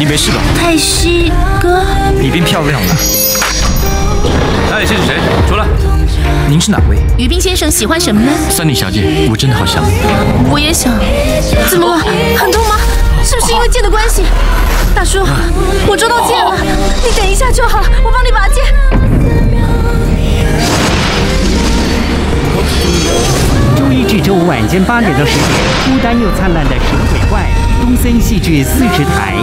你没事吧，太师哥？你变漂亮了。哎，这是谁？出来，您是哪位？于冰先生喜欢什么呢？三里小姐，我真的好想。我也想。怎么了？很痛吗？是不是因为剑的关系？大叔，我捉到剑了，你等一下就好，我帮你拔剑。周一至周五晚间八点到十点，孤单又灿烂的神鬼怪，东森戏剧四十台。